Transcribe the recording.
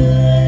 Yeah.